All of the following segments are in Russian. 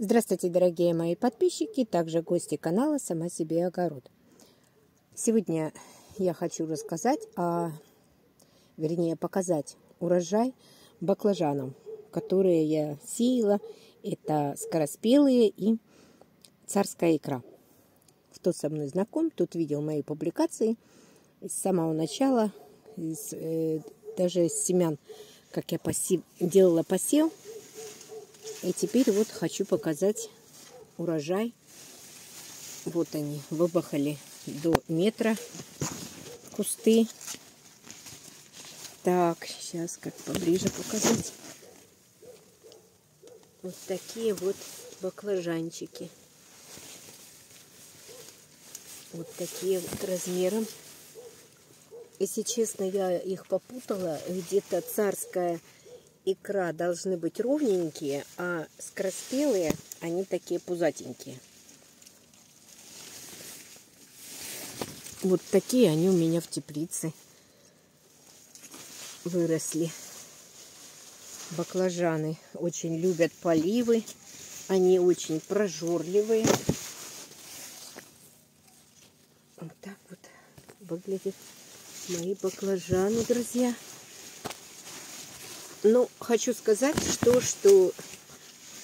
Здравствуйте, дорогие мои подписчики, также гости канала «Сама себе огород». Сегодня я хочу рассказать, а, вернее показать урожай баклажанов, которые я сеяла. Это скороспелые и царская икра. Кто со мной знаком, тот видел мои публикации с самого начала, из, э, даже с семян, как я посев, делала посев, и теперь вот хочу показать урожай. Вот они, выбахали до метра кусты. Так, сейчас как поближе показать. Вот такие вот баклажанчики. Вот такие вот размером. Если честно, я их попутала. Где-то царская икра должны быть ровненькие, а скороспелые, они такие пузатенькие. Вот такие они у меня в теплице выросли. Баклажаны очень любят поливы. Они очень прожорливые. Вот так вот выглядят мои баклажаны, друзья. Ну, хочу сказать, что, что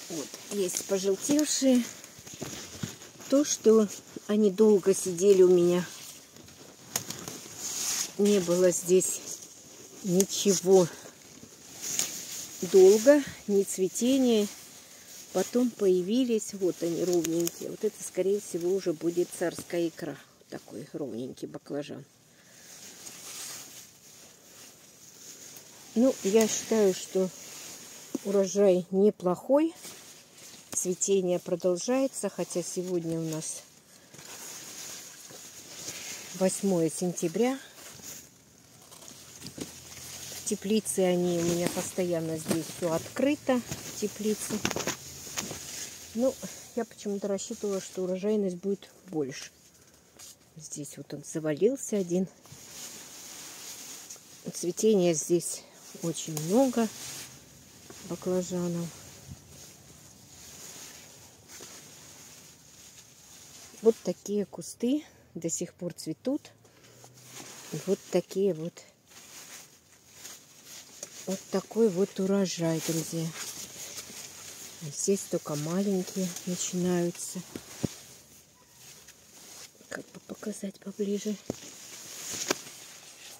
вот, есть пожелтевшие. То, что они долго сидели у меня. Не было здесь ничего долго, ни цветения. Потом появились, вот они ровненькие. Вот это, скорее всего, уже будет царская икра. Такой ровненький баклажан. Ну, я считаю, что урожай неплохой. Цветение продолжается, хотя сегодня у нас 8 сентября. В теплице они у меня постоянно здесь все открыто, в теплице. Ну, я почему-то рассчитывала, что урожайность будет больше. Здесь вот он завалился один. Цветение здесь очень много баклажанов. Вот такие кусты до сих пор цветут. Вот такие вот. Вот такой вот урожай, друзья. Здесь только маленькие начинаются. Как бы показать поближе.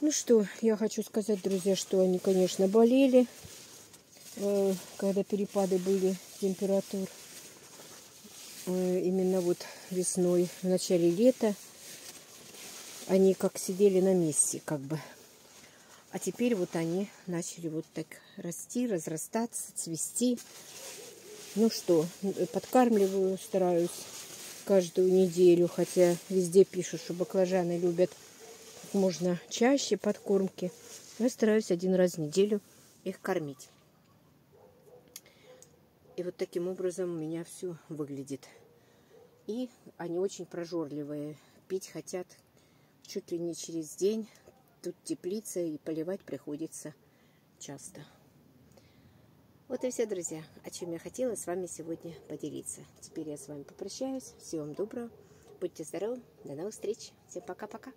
Ну что, я хочу сказать, друзья, что они, конечно, болели, э, когда перепады были температур. Э, именно вот весной, в начале лета. Они как сидели на месте, как бы. А теперь вот они начали вот так расти, разрастаться, цвести. Ну что, подкармливаю, стараюсь каждую неделю, хотя везде пишут, что баклажаны любят можно чаще подкормки. Я стараюсь один раз в неделю их кормить. И вот таким образом у меня все выглядит. И они очень прожорливые. Пить хотят чуть ли не через день. Тут теплица и поливать приходится часто. Вот и все, друзья, о чем я хотела с вами сегодня поделиться. Теперь я с вами попрощаюсь. Всего вам доброго. Будьте здоровы. До новых встреч. Всем пока-пока.